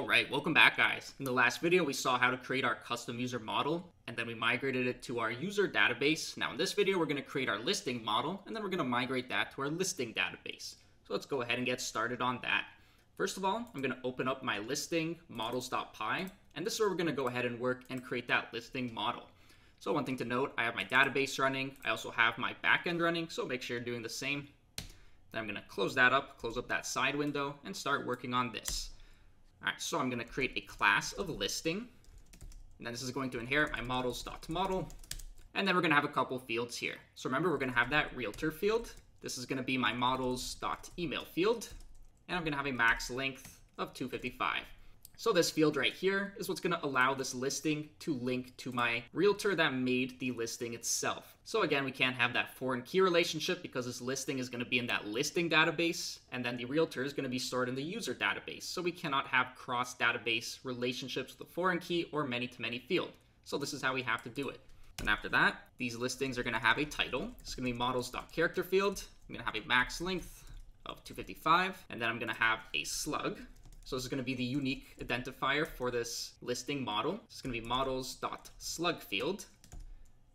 Alright, welcome back guys. In the last video we saw how to create our custom user model and then we migrated it to our user database. Now in this video we're going to create our listing model and then we're going to migrate that to our listing database. So let's go ahead and get started on that. First of all, I'm going to open up my listing models.py and this is where we're going to go ahead and work and create that listing model. So one thing to note, I have my database running. I also have my backend running, so make sure you're doing the same. Then I'm going to close that up, close up that side window, and start working on this. All right, so I'm going to create a class of listing. And then this is going to inherit my models.model. And then we're going to have a couple fields here. So remember, we're going to have that realtor field. This is going to be my models.email field. And I'm going to have a max length of 255. So this field right here is what's going to allow this listing to link to my realtor that made the listing itself. So again, we can't have that foreign key relationship because this listing is going to be in that listing database, and then the realtor is going to be stored in the user database. So we cannot have cross database relationships with a foreign key or many-to-many -many field. So this is how we have to do it. And after that, these listings are going to have a title. It's going to be models.character field. I'm going to have a max length of 255, and then I'm going to have a slug. So this is going to be the unique identifier for this listing model. It's going to be models.slug field.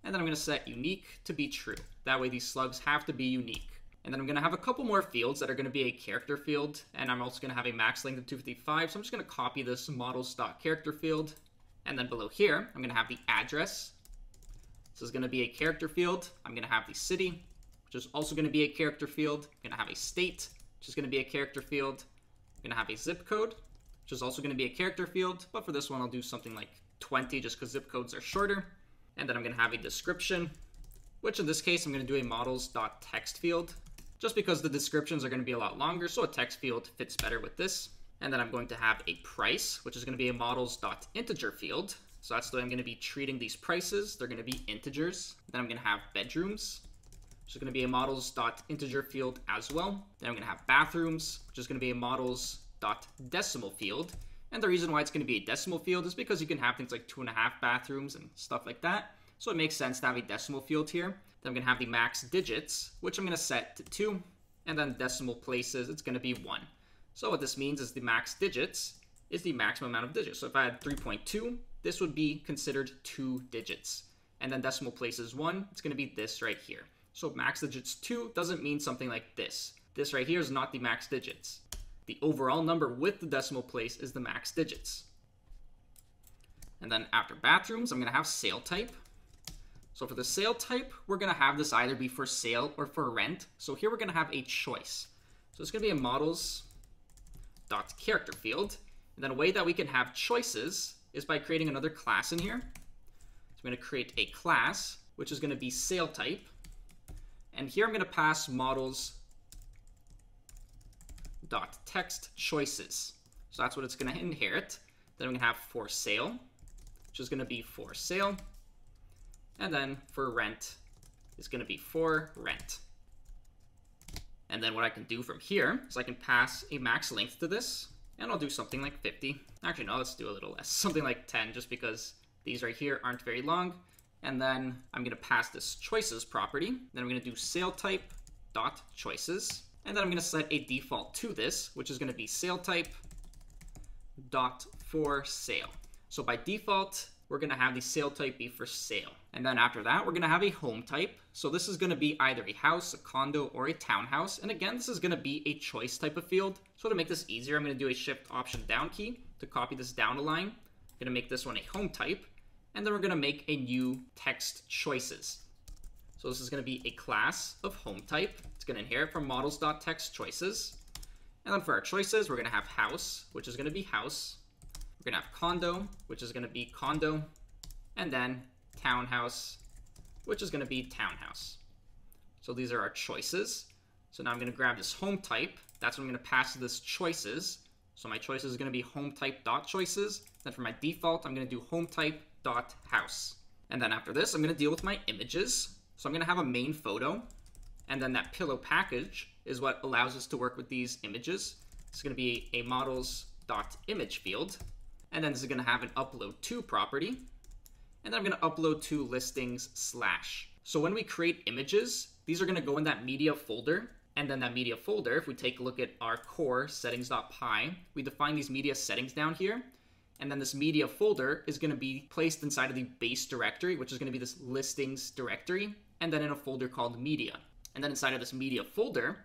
And then I'm going to set unique to be true. That way these slugs have to be unique. And then I'm going to have a couple more fields that are going to be a character field. And I'm also going to have a max length of 255. So I'm just going to copy this models.character field. And then below here, I'm going to have the address. This is going to be a character field. I'm going to have the city, which is also going to be a character field. I'm going to have a state, which is going to be a character field to have a zip code, which is also to be a character field, but for this one I'll do something like 20 just because zip codes are shorter. And then I'm to have a description, which in this case I'm to do a models.text field, just because the descriptions are to be a lot longer, so a text field fits better with this. And then I'm going to have a price, which is to be a models.integer field. So that's the way I'm to be treating these prices. They're to be integers. Then I'm to have bedrooms, which is going to be a models.integer field as well. Then I'm going to have bathrooms, which is going to be a models.decimal field. And the reason why it's going to be a decimal field is because you can have things like two and a half bathrooms and stuff like that. So it makes sense to have a decimal field here. Then I'm going to have the max digits, which I'm going to set to 2. And then decimal places, it's going to be 1. So what this means is the max digits is the maximum amount of digits. So if I had 3.2, this would be considered 2 digits. And then decimal places 1, it's going to be this right here. So max digits 2 doesn't mean something like this. This right here is not the max digits. The overall number with the decimal place is the max digits. And then after bathrooms, I'm going to have sale type. So for the sale type, we're going to have this either be for sale or for rent. So here we're going to have a choice. So it's going to be a models dot character field. And then a way that we can have choices is by creating another class in here. So I'm going to create a class, which is going to be sale type. And here I'm going to pass models dot text choices. So that's what it's going to inherit. Then we're going to have for sale, which is going to be for sale. And then for rent is going to be for rent. And then what I can do from here is I can pass a max length to this, and I'll do something like 50. Actually, no, let's do a little less, something like 10, just because these right here aren't very long. And then I'm going to pass this choices property. Then I'm going to do sale type dot choices. And then I'm going to set a default to this, which is going to be sale type dot for sale. So by default, we're going to have the sale type be for sale. And then after that, we're going to have a home type. So this is going to be either a house, a condo, or a townhouse. And again, this is going to be a choice type of field. So to make this easier, I'm going to do a shift option down key to copy this down a line. I'm going to make this one a home type and then we're going to make a new text choices. So this is going to be a class of home type. It's going to inherit from models.text choices. And then for our choices, we're going to have house, which is going to be house. We're to have condo, which is going to be condo. And then townhouse, which is going to be townhouse. So these are our choices. So now I'm going to grab this home type. That's what I'm going to pass to this choices. So my choices is going to be home type dot choices. Then for my default, I'm going to do home type dot house. And then after this, I'm going to deal with my images. So I'm going to have a main photo, and then that pillow package is what allows us to work with these images. It's going to be a models dot image field, and then this is going to have an upload to property, and then I'm going to upload to listings slash. So when we create images, these are going to go in that media folder, And then that media folder, if we take a look at our core settings.py, we define these media settings down here. And then this media folder is going to be placed inside of the base directory, which is going to be this listings directory, and then in a folder called media. And then inside of this media folder,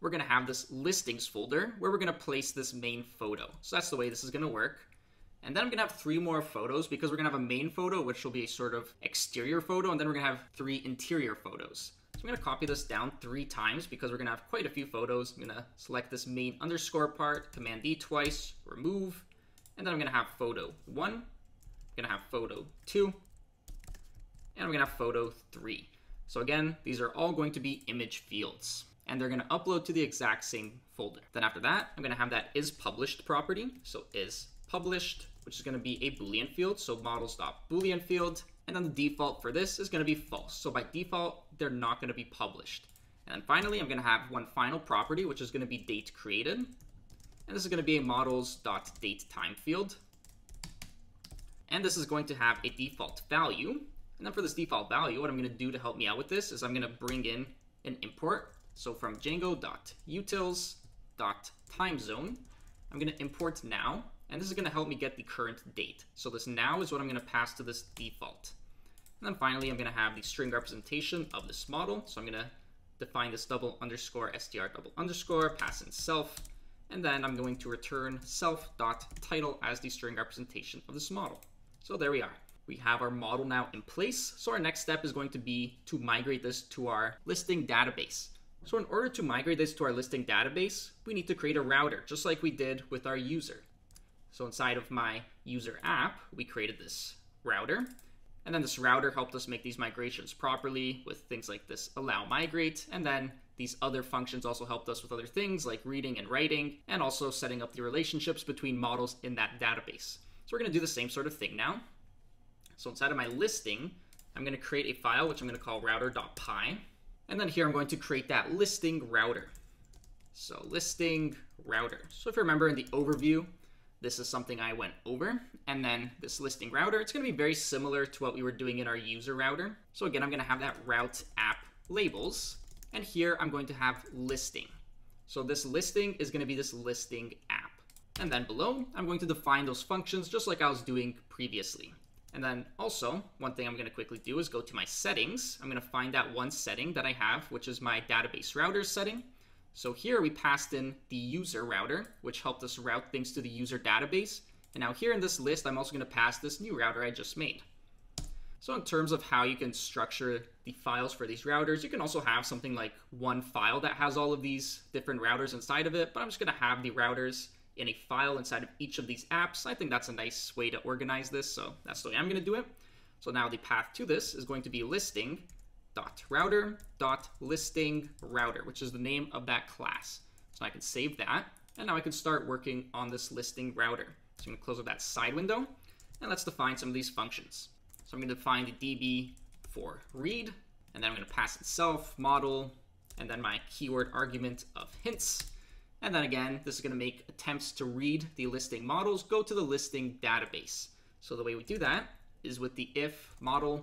we're going to have this listings folder where we're going to place this main photo. So that's the way this is going to work. And then I'm gonna have three more photos because we're gonna have a main photo, which will be a sort of exterior photo, and then we're gonna have three interior photos. So I'm gonna copy this down three times because we're gonna have quite a few photos. I'm gonna select this main underscore part, Command D twice, remove, and then I'm gonna have photo one, I'm gonna have photo two, and I'm gonna have photo three. So again, these are all going to be image fields and they're gonna upload to the exact same folder. Then after that, I'm gonna have that is published property. So is published which is going to be a boolean field, so models.boolean field, and then the default for this is going to be false. So by default, they're not going to be published. And finally, I'm going to have one final property, which is going to be date created. And this is going to be a models.datetime field. And this is going to have a default value. And then for this default value, what I'm going to do to help me out with this is I'm going to bring in an import. So from django.utils.timezone, I'm going to import now and this is going to help me get the current date. So this now is what I'm going to pass to this default. And then finally, I'm going to have the string representation of this model. So I'm going to define this double underscore str double underscore, pass in self, and then I'm going to return self dot title as the string representation of this model. So there we are. We have our model now in place. So our next step is going to be to migrate this to our listing database. So in order to migrate this to our listing database, we need to create a router, just like we did with our user. So inside of my user app, we created this router. And then this router helped us make these migrations properly with things like this allow migrate. And then these other functions also helped us with other things like reading and writing, and also setting up the relationships between models in that database. So we're going to do the same sort of thing now. So inside of my listing, I'm going to create a file which I'm going to call router.py. And then here I'm going to create that listing router. So listing router. So if you remember in the overview, this is something I went over. And then this listing router, it's going to be very similar to what we were doing in our user router. So again, I'm going to have that route app labels. And here I'm going to have listing. So this listing is going to be this listing app. And then below, I'm going to define those functions just like I was doing previously. And then also, one thing I'm going to quickly do is go to my settings. I'm going to find that one setting that I have, which is my database router setting. So here we passed in the user router, which helped us route things to the user database. And now here in this list, I'm also going to pass this new router I just made. So in terms of how you can structure the files for these routers, you can also have something like one file that has all of these different routers inside of it, but I'm just going to have the routers in a file inside of each of these apps. I think that's a nice way to organize this, so that's the way I'm going to do it. So now the path to this is going to be listing dot router dot listing router, which is the name of that class. So I can save that, and now I can start working on this listing router. So I'm gonna close up that side window, and let's define some of these functions. So I'm gonna define the DB for read, and then I'm gonna pass itself, model, and then my keyword argument of hints. And then again, this is gonna make attempts to read the listing models go to the listing database. So the way we do that is with the if model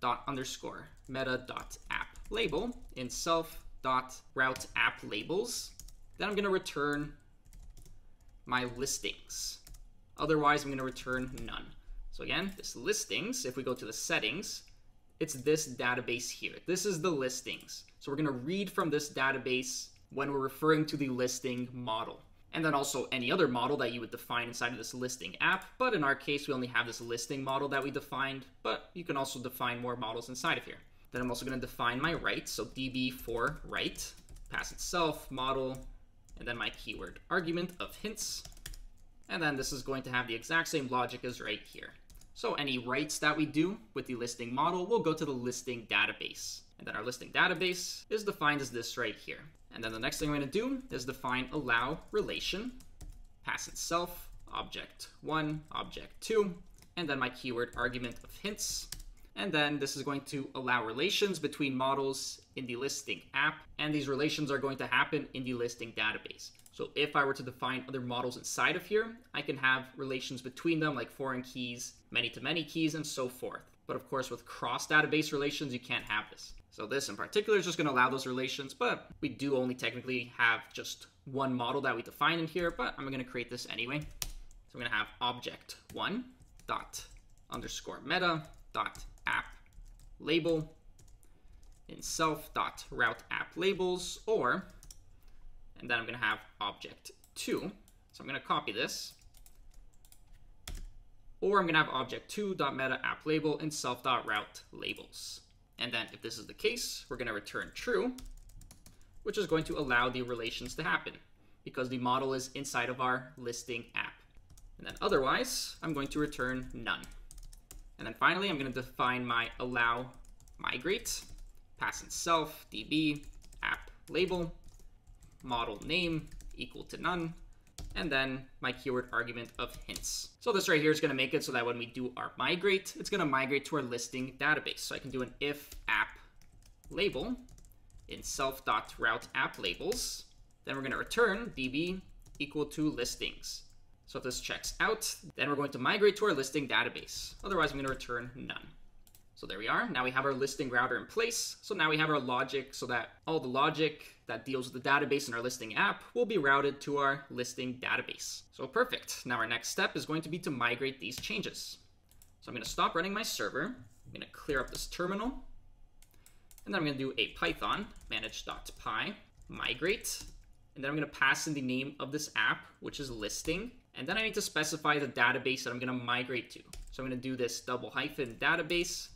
dot underscore meta dot app label in self dot route app labels. Then I'm going to return my listings. Otherwise, I'm going to return none. So again, this listings, if we go to the settings, it's this database here. This is the listings. So we're going to read from this database when we're referring to the listing model and then also any other model that you would define inside of this listing app. But in our case, we only have this listing model that we defined, but you can also define more models inside of here. Then I'm also going to define my write, so db for write, pass itself, model, and then my keyword argument of hints. And then this is going to have the exact same logic as right here. So any writes that we do with the listing model will go to the listing database. And then our listing database is defined as this right here. And then the next thing we're going to do is define allow relation, pass itself, object 1, object 2, and then my keyword argument of hints. And then this is going to allow relations between models in the listing app, and these relations are going to happen in the listing database. So if I were to define other models inside of here, I can have relations between them like foreign keys, many-to-many -many keys, and so forth. But of course, with cross database relations, you can't have this. So this in particular is just going to allow those relations, but we do only technically have just one model that we define in here, but I'm going to create this anyway. So I'm going to have object one dot underscore meta dot app label in self dot route app labels or, and then I'm going to have object two. So I'm going to copy this or I'm going to have object2.meta app label in self.route labels. And then if this is the case, we're going to return true, which is going to allow the relations to happen because the model is inside of our listing app. And then otherwise, I'm going to return none. And then finally, I'm going to define my allow migrate, pass in self, db, app label, model name equal to none, and then my keyword argument of hints. So this right here is going to make it so that when we do our migrate, it's going to migrate to our listing database. So I can do an if app label in self.route app labels. Then we're going to return db equal to listings. So if this checks out, then we're going to migrate to our listing database. Otherwise, I'm going to return none. So there we are. Now we have our listing router in place. So now we have our logic so that all the logic that deals with the database in our listing app will be routed to our listing database. So perfect. Now our next step is going to be to migrate these changes. So I'm going to stop running my server. I'm going to clear up this terminal. And then I'm going to do a python manage.py migrate. And then I'm going to pass in the name of this app, which is listing. And then I need to specify the database that I'm going to migrate to. So I'm going to do this double hyphen database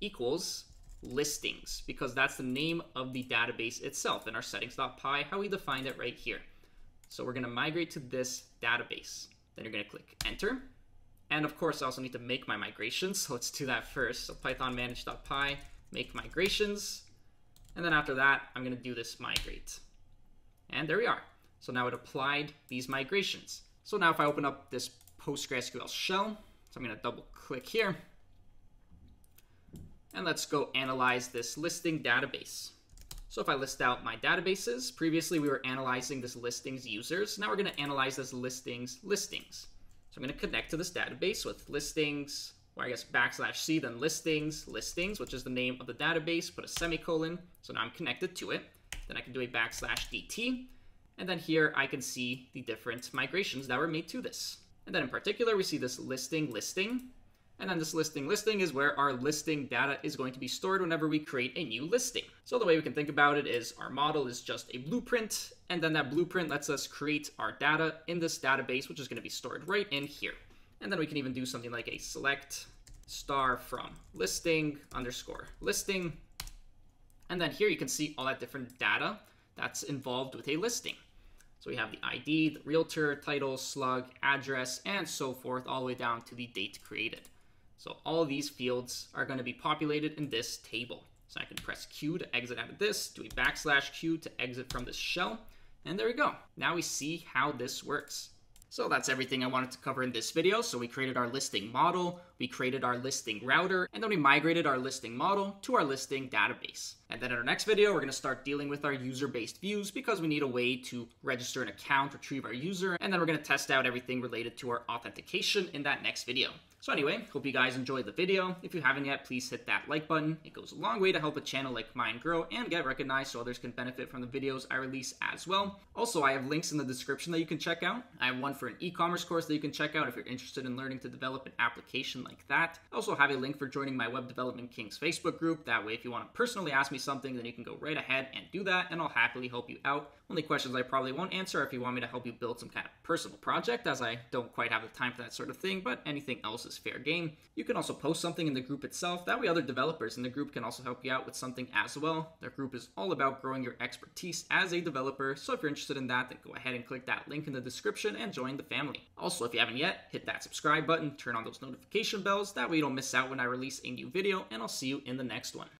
equals listings because that's the name of the database itself in our settings.py, how we defined it right here. So we're going to migrate to this database. Then you're going to click enter. And of course, I also need to make my migrations. So let's do that first. So python manage.py, make migrations. And then after that, I'm going to do this migrate. And there we are. So now it applied these migrations. So now if I open up this PostgreSQL shell, so I'm going to double click here. And let's go analyze this listing database. So if I list out my databases, previously we were analyzing this listings users. Now we're going to analyze this listings listings. So I'm going to connect to this database with listings, or I guess backslash c, then listings, listings, which is the name of the database, put a semicolon. So now I'm connected to it. Then I can do a backslash dt. And then here I can see the different migrations that were made to this. And then in particular, we see this listing listing, and then this listing listing is where our listing data is going to be stored whenever we create a new listing. So the way we can think about it is our model is just a blueprint, and then that blueprint lets us create our data in this database, which is going to be stored right in here. And then we can even do something like a select star from listing underscore listing. And then here you can see all that different data that's involved with a listing. So we have the ID, the realtor, title, slug, address, and so forth, all the way down to the date created. So all these fields are going to be populated in this table. So I can press Q to exit out of this, do a backslash Q to exit from this shell, and there we go. Now we see how this works. So that's everything I wanted to cover in this video. So we created our listing model, we created our listing router, and then we migrated our listing model to our listing database. And then in our next video, we're gonna start dealing with our user-based views because we need a way to register an account, retrieve our user, and then we're gonna test out everything related to our authentication in that next video. So anyway, hope you guys enjoyed the video. If you haven't yet, please hit that like button. It goes a long way to help a channel like mine grow and get recognized so others can benefit from the videos I release as well. Also, I have links in the description that you can check out. I have one for an e-commerce course that you can check out if you're interested in learning to develop an application like that. I also have a link for joining my Web Development Kings Facebook group. That way, if you want to personally ask me something, then you can go right ahead and do that, and I'll happily help you out. Only questions I probably won't answer if you want me to help you build some kind of personal project, as I don't quite have the time for that sort of thing, but anything else is fair game. You can also post something in the group itself. That way, other developers in the group can also help you out with something as well. Their group is all about growing your expertise as a developer, so if you're interested in that, then go ahead and click that link in the description and join the family. Also, if you haven't yet, hit that subscribe button, turn on those notification bells. That way, you don't miss out when I release a new video, and I'll see you in the next one.